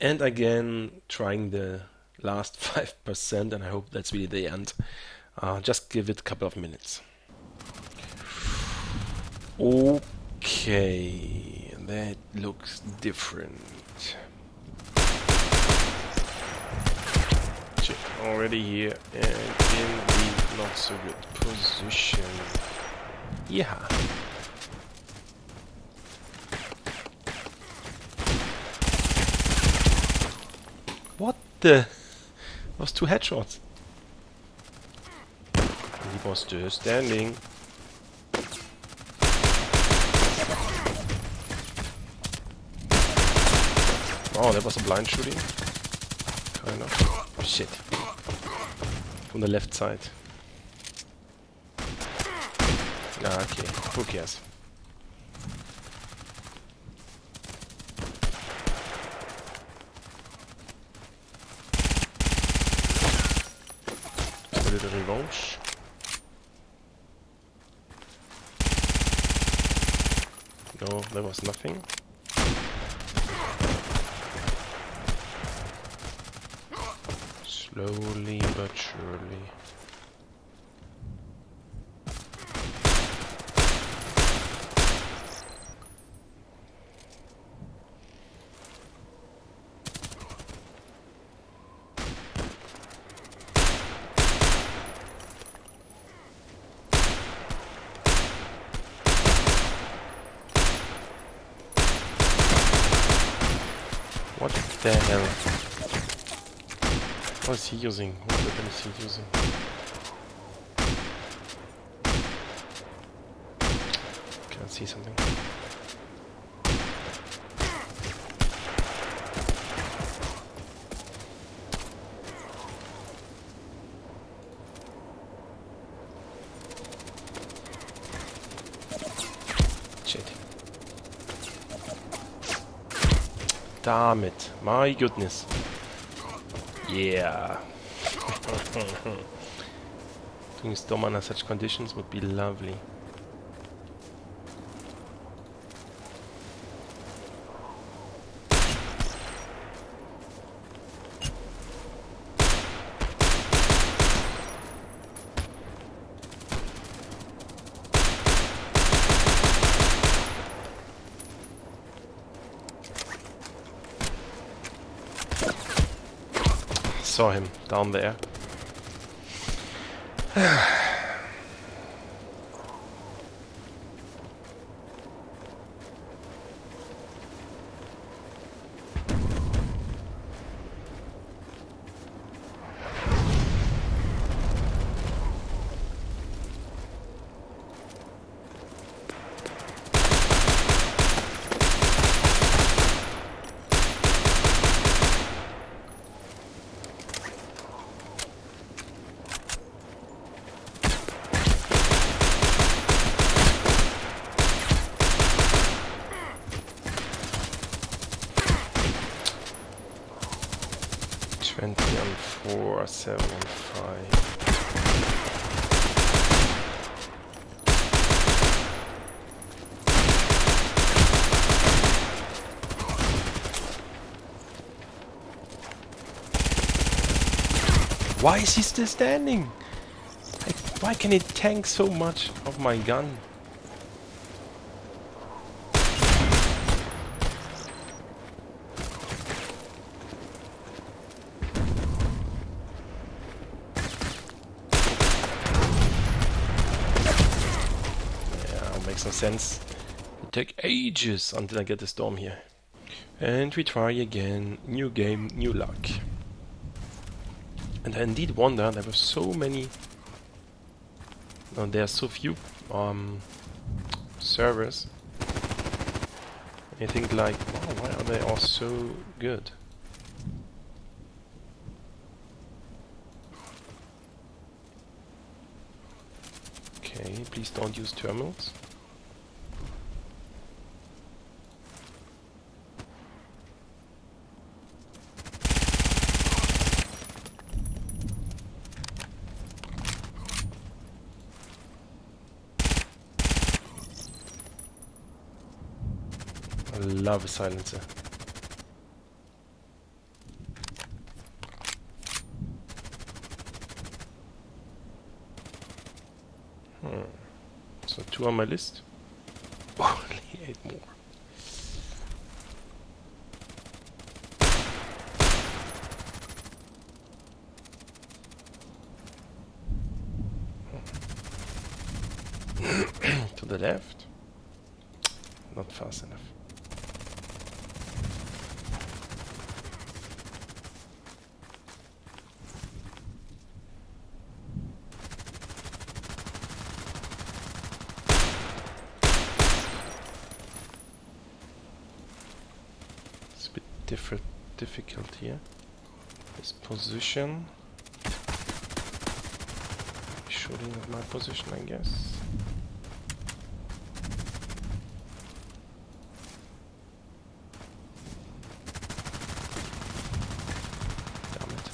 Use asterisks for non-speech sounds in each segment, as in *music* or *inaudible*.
And again, trying the last *laughs* 5%, and I hope that's really the end. Uh, just give it a couple of minutes. Okay, that looks different. Check already here and in the not so good position. Yeah. What the? was two headshots. He was just standing. Oh, that was a blind shooting. Kind of. Oh, shit. From the left side. Ah, okay. Who cares? Little revanche. No, there was nothing. Slowly but surely. What the hell? What is he using? What weapon is he using? Can't see something. Shit. Damn it. My goodness. Yeah. Doing storm under such conditions would be lovely. Saw him down there. *sighs* *sighs* *sighs* Twenty on four, seven on five. Why is he still standing? Like, why can he tank so much of my gun? Yeah, makes no sense. It take ages until I get the storm here. And we try again. New game, new luck. And I indeed wonder, there were so many... No, there are so few um, servers. I think like, wow, why are they all so good? Okay, please don't use terminals. I love a silencer. Hmm. So two on my list. *laughs* Only eight more. Hmm. *clears throat* to the left. Not fast enough. Position. Shooting at my position, I guess. Damn it.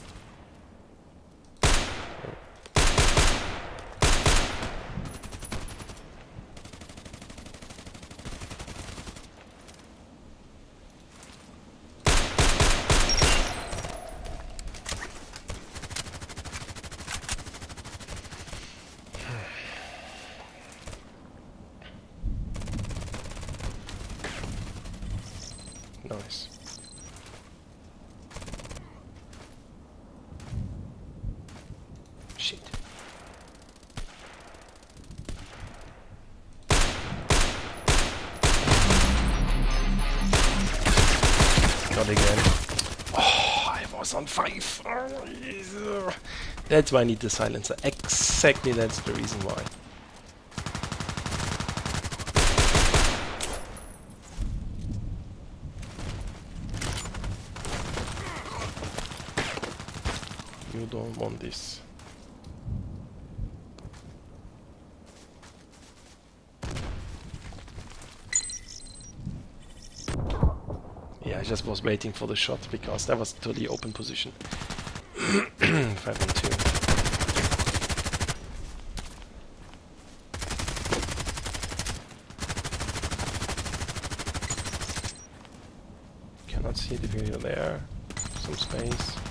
Nice. Shit. Not again. Oh, I was on five. Oh. That's why I need the silencer. Exactly that's the reason why. Don't want this. Yeah, I just was waiting for the shot because that was totally open position. *clears throat* Five and two. Cannot see the video there. Some space.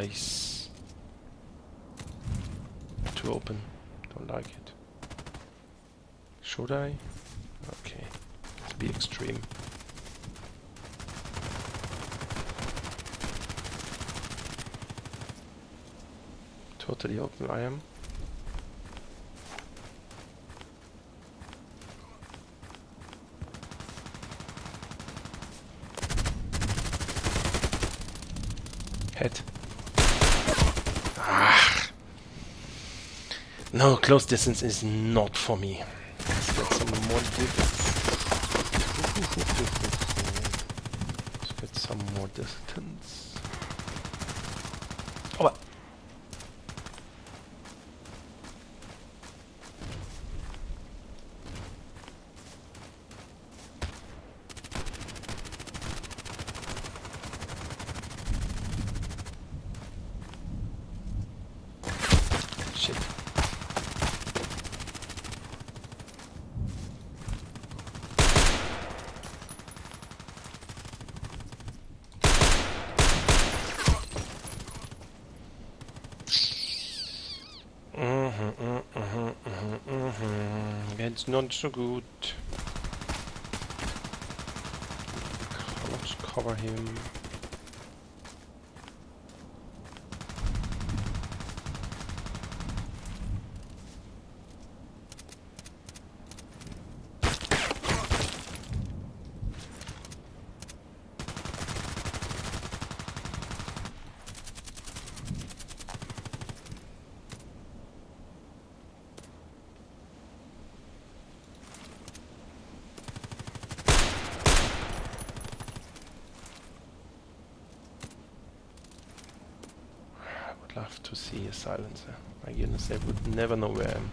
Nice. Too open. Don't like it. Should I? Okay. Let's be extreme. Totally open I am. Head. Ah. No, close distance is not for me. Let's get some more distance. Let's get some more distance. Oh, what? Shit. Mhm, mhm, mhm, mhm, That's not so good. Let's cover him. Silencer. My goodness, they would never know where I am.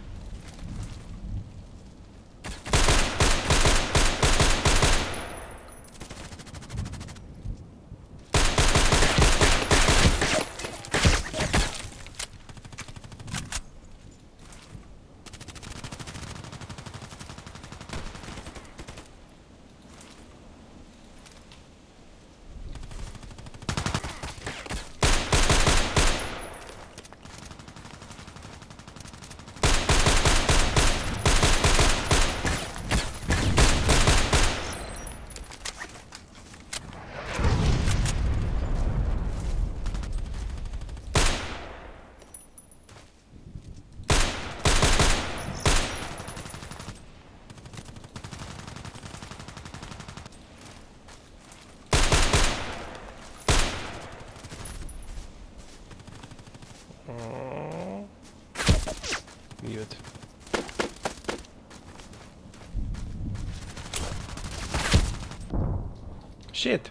Shit.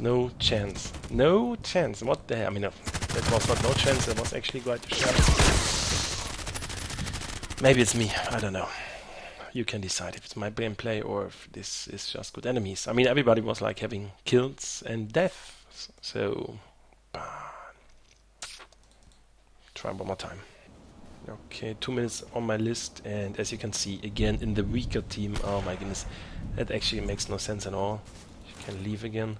No chance. No chance. What the hell? I mean, no, that was not no chance. That was actually quite a chance. Maybe it's me. I don't know. You can decide if it's my gameplay or if this is just good enemies. I mean, everybody was like having kills and death. So, try one more time. Okay, two minutes on my list, and as you can see, again in the weaker team. Oh my goodness, that actually makes no sense at all. You can leave again.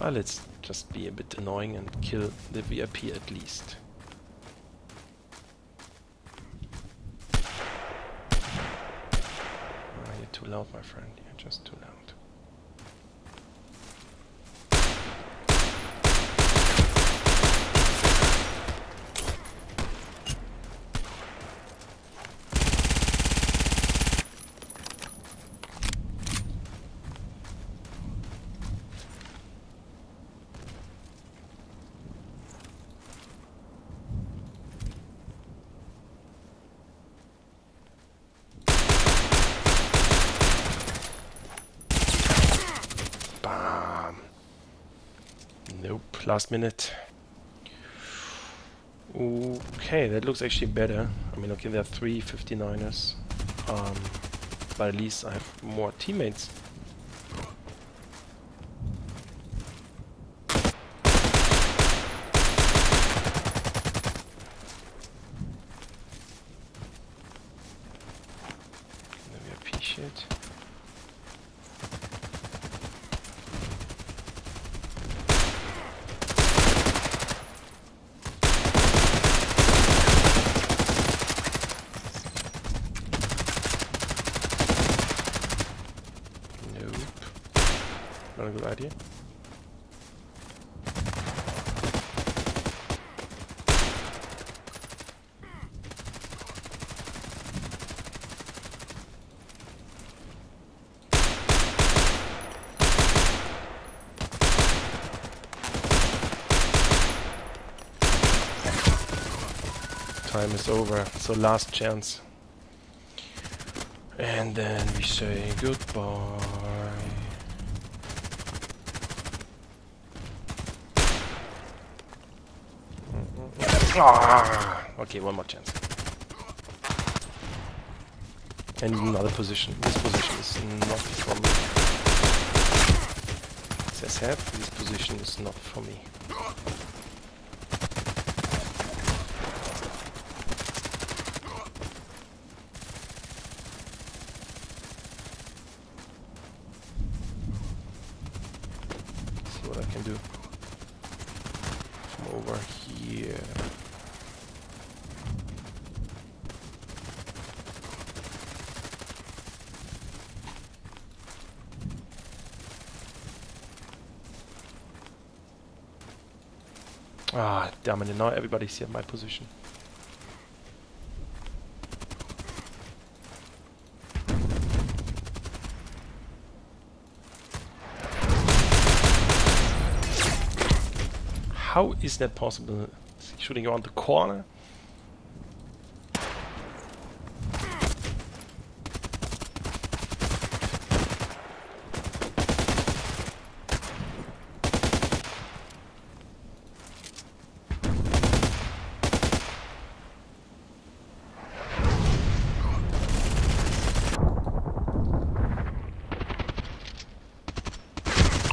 Well, let's just be a bit annoying and kill the VIP at least. Oh, you're too loud, my friend. You're just too loud. Last minute. Okay, that looks actually better. I mean, okay, there are three 59ers. Um, but at least I have more teammates. Not a good idea. Time is over, so last chance. And then we say goodbye. Ah, okay, one more chance. And another position. This position is not for me. As I said, this position is not for me. see what I can do from over here. Ah, damn it, now everybody's here in my position. How is that possible? Shooting around the corner?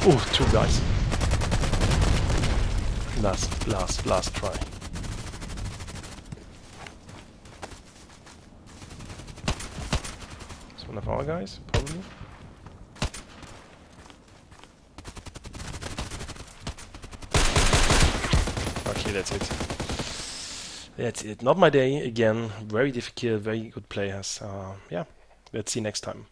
Oh, two guys. Last, last, last try. It's one of our guys, probably. Okay, that's it. That's it. Not my day again. Very difficult, very good players. Uh, yeah, let's see next time.